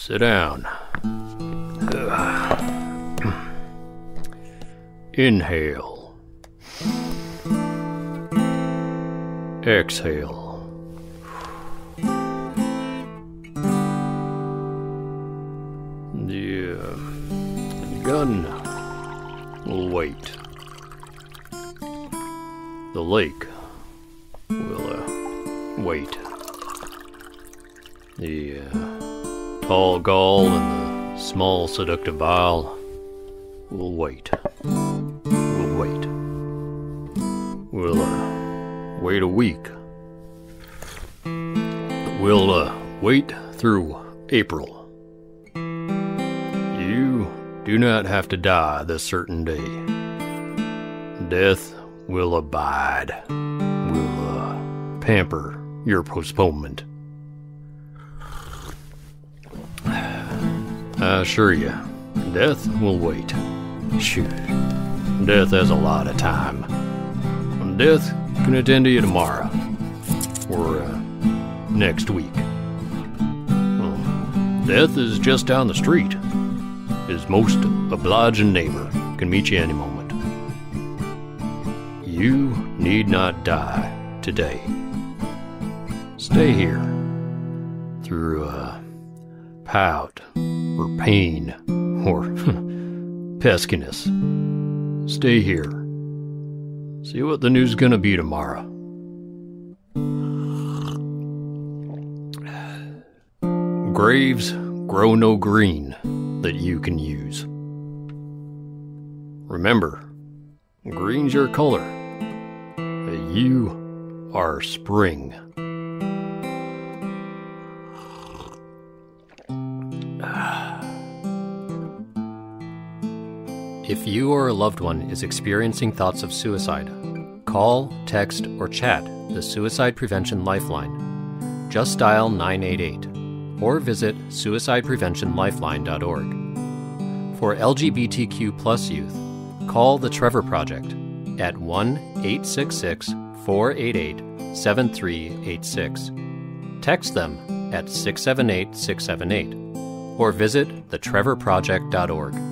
Sit down. Inhale. Exhale. The uh, gun will wait. The lake will uh, wait. The uh, tall gull and the small seductive vial will wait. We'll wait. We'll uh, wait a week. We'll uh, wait through April. You do not have to die this certain day. Death will abide, will uh, pamper your postponement. I assure you, death will wait. Shoot, death has a lot of time. Death can attend to you tomorrow or uh, next week. Well, death is just down the street. His most obliging neighbor can meet you any moment. You need not die today. Stay here through uh, pout pain or hmm, peskiness. Stay here. See what the news gonna be tomorrow. Graves grow no green that you can use. Remember, green's your color. You are spring. If you or a loved one is experiencing thoughts of suicide, call, text, or chat the Suicide Prevention Lifeline. Just dial 988 or visit suicidepreventionlifeline.org. For LGBTQ plus youth, call the Trevor Project at 1 866 488 7386. Text them at 678 678 or visit thetrevorproject.org.